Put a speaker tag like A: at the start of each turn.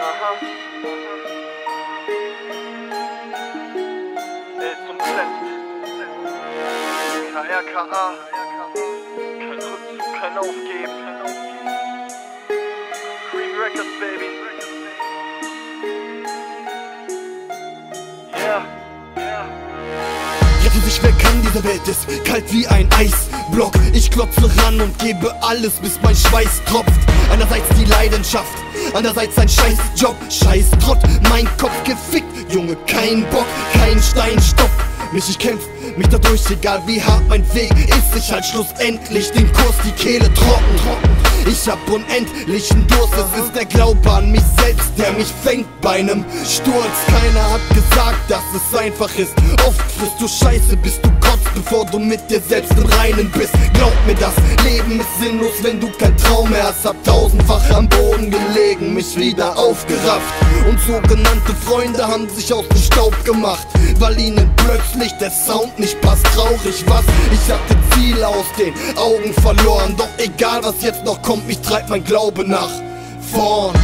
A: Aha. L zum Z. KRKA. Kein Rückzug, kein Aufgeben. Cream Records, Baby. Yeah. Yeah.
B: Retten sich, wer kann, diese Welt ist kalt wie ein Eisblock. Ich klopfe ran und gebe alles, bis mein Schweiß tropft. Einerseits die Leidenschaft, andererseits ein Scheißjob. Scheiß Trott, mein Kopf gefickt, Junge, kein Bock, kein Stein stoppt mich, ich kämpf mich dadurch, egal wie hart mein Weg ist. Ich halt schlussendlich den Kurs, die Kehle trocken. Ich hab unendlichen Durst, es ist der Glaube an mich selbst, der mich fängt bei einem Sturz. Keiner hat gesagt, dass es einfach ist. Oft frisst du Scheiße, bis du kotzt, bevor du mit dir selbst im Reinen bist. Glaub mir, das Leben ist sinnlos, wenn du kein Traum mehr hast. Hab tausendfach am Boden gelegen, mich wieder aufgerafft. Und sogenannte Freunde haben sich aus dem Staub gemacht, weil ihnen plötzlich der Sound nicht passt. Traurig was, ich hatte Ziele aus den Augen verloren. Doch egal was jetzt noch kommt, mich treibt mein Glaube nach vorn.